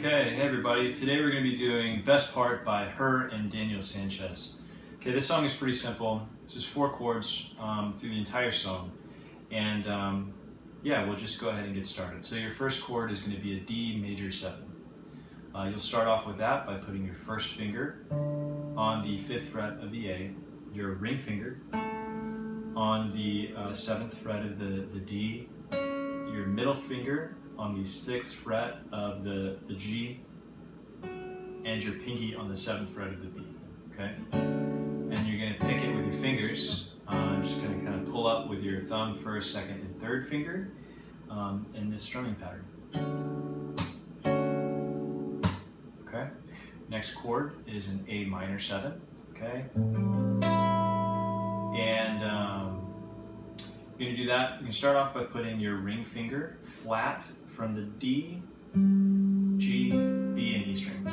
Okay, hey everybody. Today we're going to be doing Best Part by H.E.R. and Daniel Caesar. Okay, this song is pretty simple. It's just four chords um, through the entire song. And um, yeah, we'll just go ahead and get started. So your first chord is going to be a D major 7. Uh, you'll start off with that by putting your first finger on the 5th fret of the A, your ring finger on the uh, 7th fret of the, the D, your middle finger on the 6th fret of the, the G, and your pinky on the 7th fret of the B, okay? And you're going to pick it with your fingers. Uh, I'm just to kind of pull up with your thumb, first, second, and third finger um, in this strumming pattern. Okay? Next chord is an A minor 7, okay? And um, you're to do that. You can start off by putting your ring finger flat from the D, G, B, and E string.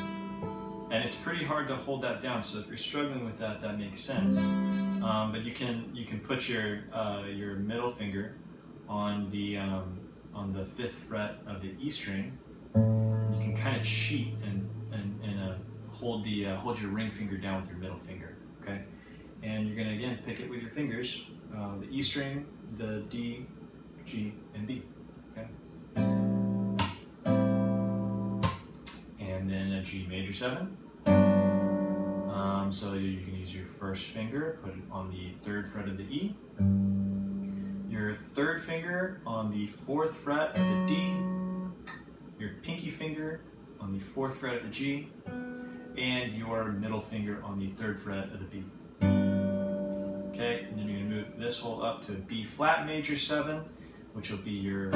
And it's pretty hard to hold that down, so if you're struggling with that, that makes sense. Um, but you can you can put your uh, your middle finger on the um, on the fifth fret of the E string. You can kind of cheat and and, and uh, hold the uh, hold your ring finger down with your middle finger. Okay, and you're gonna again pick it with your fingers, uh, the E string, the D, G, and B. G major 7. Um, so you can use your first finger, put it on the third fret of the E. Your third finger on the fourth fret of the D. Your pinky finger on the fourth fret of the G. And your middle finger on the third fret of the B. Okay, and then you're gonna move this whole up to B flat major seven, which will be your,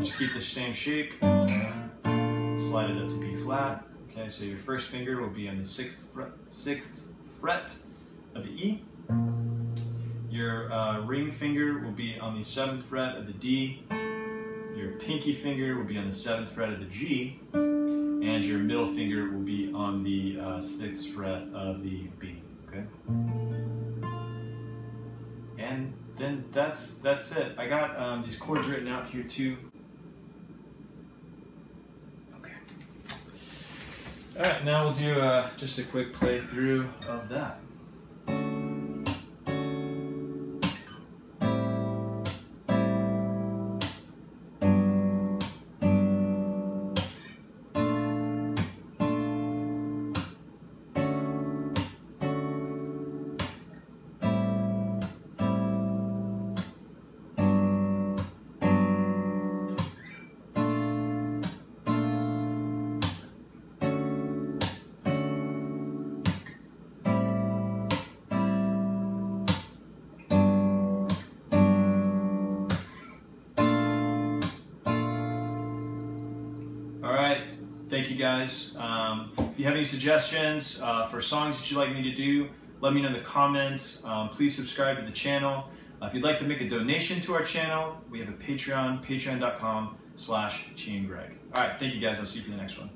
just keep the same shape, slide it up to B flat. Okay, so your first finger will be on the sixth fret, sixth fret of the E. Your uh, ring finger will be on the seventh fret of the D. Your pinky finger will be on the seventh fret of the G. And your middle finger will be on the uh, sixth fret of the B. Okay and then that's that's it. I got um, these chords written out here too. All right, now we'll do uh, just a quick playthrough of that. Thank you guys. Um, if you have any suggestions uh, for songs that you'd like me to do, let me know in the comments. Um, please subscribe to the channel. Uh, if you'd like to make a donation to our channel, we have a Patreon, patreon.com slash Greg. All right, thank you guys. I'll see you for the next one.